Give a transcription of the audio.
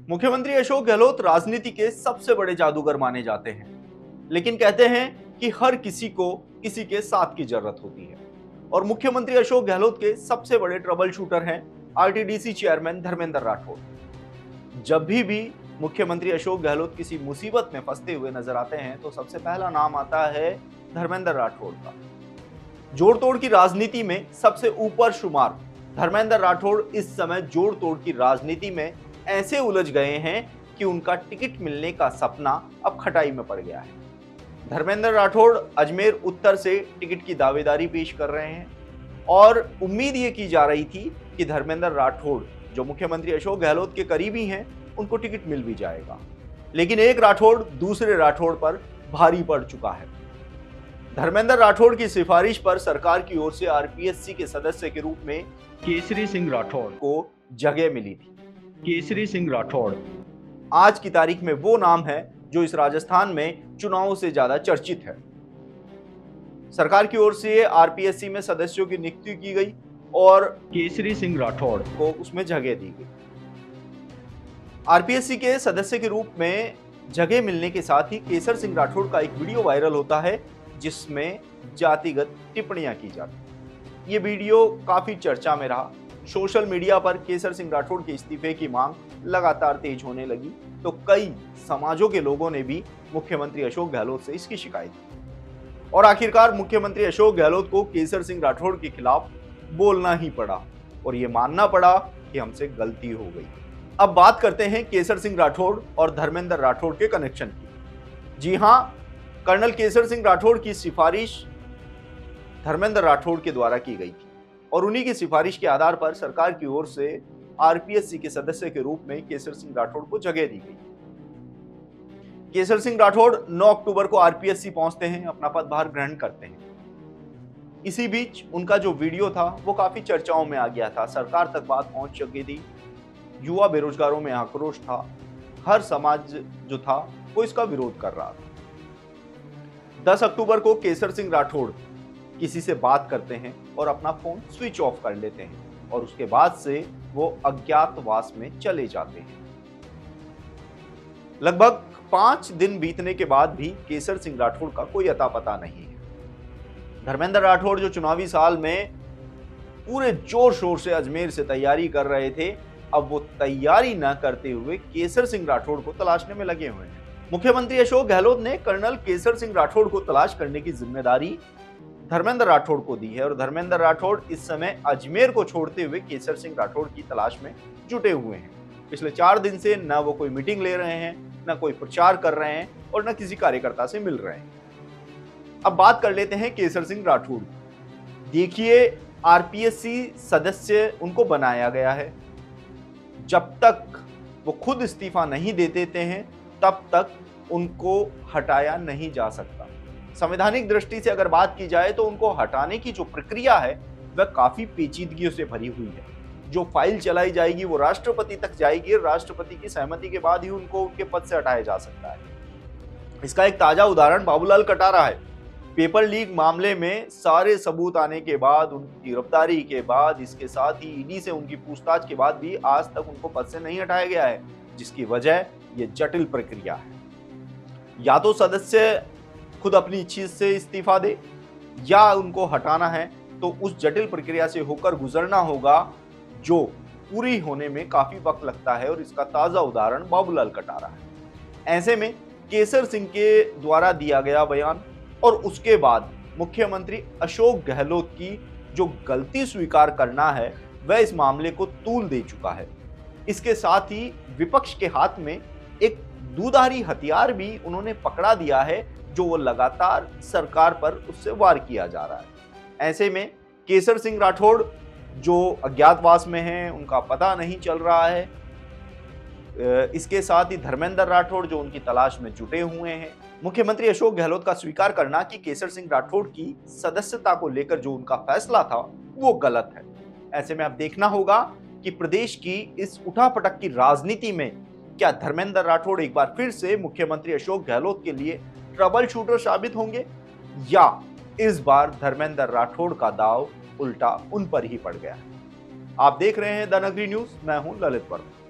मुख्यमंत्री अशोक गहलोत राजनीति के सबसे बड़े जादूगर माने जाते हैं। लेकिन कहते हैं कि हर किसी को किसी के साथ की ज़रूरत होती है। और मुख्यमंत्री अशोक गहलोत के सबसे बड़े ट्रबल शूटर हैं आरटीडीसी चेयरमैन धर्मेंद्र राठौड़ जब भी भी मुख्यमंत्री अशोक गहलोत किसी मुसीबत में फंसते हुए नज़र आते हैं तो सबसे पहला नाम आता है धर्मेंद्र राठौड़ का। जोड़ तोड़ की राजनीति में सबसे ऊपर शुमार धर्मेंद्र राठौड़ इस समय जोड़ तोड़ की राजनीति में ऐसे उलझ गए हैं कि उनका टिकट मिलने का सपना अब खटाई में पड़ गया है। धर्मेंद्र राठौड़ अजमेर उत्तर से टिकट की दावेदारी पेश कर रहे हैं और उम्मीद ये की जा रही थी कि धर्मेंद्र राठौड़ जो मुख्यमंत्री अशोक गहलोत के करीबी हैं उनको टिकट मिल भी जाएगा। लेकिन एक राठौड़ दूसरे राठौड़ पर भारी पड़ चुका है। धर्मेंद्र राठौड़ की सिफारिश पर सरकार की ओर से आरपीएससी के सदस्य के रूप में केसरी सिंह राठौड़ को जगह मिली थी। केसरी सिंह राठौड़ आज की तारीख में वो नाम है जो इस राजस्थान में चुनावों से ज़्यादा चर्चित है। सरकार की ओर से आरपीएससी में सदस्यों की नियुक्ति की गई और केसरी सिंह राठौड़ को उसमें जगह दी गई। आरपीएससी के सदस्य के रूप में जगह मिलने के साथ ही केसर सिंह राठौड़ का एक वीडियो वायरल होता है जिसमें जातिगत टिप्पणियाँ की जाती ये वीडियो काफ़ी चर्चा में रहा। सोशल मीडिया पर केसर सिंह राठौड़ के इस्तीफे की मांग लगातार तेज होने लगी तो कई समाजों के लोगों ने भी मुख्यमंत्री अशोक गहलोत से इसकी शिकायत की। और आखिरकार मुख्यमंत्री अशोक गहलोत को केसर सिंह राठौड़ के खिलाफ बोलना ही पड़ा, और ये मानना पड़ा कि हमसे गलती हो गई। अब बात करते हैं केसर सिंह राठौड़ और धर्मेंद्र राठौड़ के कनेक्शन की। जी हाँ कर्नल केसर सिंह राठौड़ की सिफारिश धर्मेंद्र राठौड़ के द्वारा की गई थी। और उन्हीं की सिफारिश के आधार पर सरकार की ओर से आरपीएससी के सदस्य के रूप में केसर सिंह राठौड़ को जगह दी गई। केसर सिंह राठौड़ 9 अक्टूबर को आरपीएससी पहुँचते हैं, अपना पदभार ग्रहण करते हैं। इसी बीच उनका जो वीडियो था, वो काफ़ी चर्चाओं में आ गया था। सरकार तक बात पहुँच चुकी थी। युवा बेरोजगारों में आक्रोश था। हर समाज जो था, वो इसका विरोध कर रहा था। 10 अक्टूबर को केसर सिंह राठौड़ किसी से बात करते हैं और अपना फ़ोन स्विच ऑफ़ कर लेते हैं और उसके बाद से वो अज्ञातवास में चले जाते हैं। लगभग पाँच दिन बीतने के बाद भी केसर सिंह राठौड़ का कोई अता पता नहीं है। धर्मेंद्र राठौड़ जो चुनावी साल में पूरे ज़ोर शोर से अजमेर से तैयारी कर रहे थे, अब वो तैयारी न करते हुए केसर सिंह राठौड़ को तलाशने में लगे हुए हैं। मुख्यमंत्री अशोक गहलोत ने कर्नल केसर सिंह राठौड़ को तलाश करने की ज़िम्मेदारी धर्मेंद्र राठौड़ को दी है और धर्मेंद्र राठौड़ इस समय अजमेर को छोड़ते हुए केसर सिंह राठौड़ की तलाश में जुटे हुए हैं। पिछले चार दिन से न वो कोई मीटिंग ले रहे हैं, न कोई प्रचार कर रहे हैं और न किसी कार्यकर्ता से मिल रहे हैं। अब बात कर लेते हैं केसर सिंह राठौड़ देखिए, आरपीएससी सदस्य उनको बनाया गया है। जब तक वो खुद इस्तीफा नहीं दे देते हैं, तब तक उनको हटाया नहीं जा सकता। संवैधानिक दृष्टि से अगर बात की जाए तो उनको हटाने की जो प्रक्रिया है, वह काफ़ी पेचीदगियों से भरी हुई है। जो फ़ाइल चलाई जाएगी, वो राष्ट्रपति तक जाएगी राष्ट्रपति की सहमति के बाद ही उनको उनके पद से हटाया जा सकता है। इसका एक ताज़ा उदाहरण बाबूलाल कटारा है। पेपर लीक मामले में सारे सबूत आने के बाद, उनकी गिरफ्तारी के बाद, इसके साथ ही ईडी से उनकी पूछताछ के बाद भी आज तक उनको पद से नहीं हटाया गया है, जिसकी वजह ये जटिल प्रक्रिया है। या तो सदस्य खुद अपनी चीज़ से इस्तीफा दे या उनको हटाना है तो उस जटिल प्रक्रिया से होकर गुजरना होगा, जो पूरी होने में काफ़ी वक्त लगता है और इसका ताज़ा उदाहरण बाबूलाल कटारा है। ऐसे में केसर सिंह के द्वारा दिया गया बयान और उसके बाद मुख्यमंत्री अशोक गहलोत की जो गलती स्वीकार करना है, वह इस मामले को तूल दे चुका है। इसके साथ ही विपक्ष के हाथ में एक दूधारी हथियार भी उन्होंने पकड़ा दिया है जो वो लगातार सरकार पर उससे वार किया जा रहा है। ऐसे में केसर सिंह राठौड़ जो अज्ञातवास में हैं, उनका पता नहीं चल रहा है। इसके साथ ही धर्मेंद्र राठौड़ जो उनकी तलाश में जुटे हुए हैं। मुख्यमंत्री अशोक गहलोत का स्वीकार करना कि केसर सिंह राठौड़ की सदस्यता को लेकर जो उनका फैसला था, वो गलत है। ऐसे में अब देखना होगा कि प्रदेश की इस उठापटक की राजनीति में क्या धर्मेंद्र राठौड़ एक बार फिर से मुख्यमंत्री अशोक गहलोत के लिए ट्रबल शूटर साबित होंगे या इस बार धर्मेंद्र राठौड़ का दाव उल्टा उन पर ही पड़ गया है। आप देख रहे हैं द नगरी न्यूज़, मैं हूँ ललित वर्मा।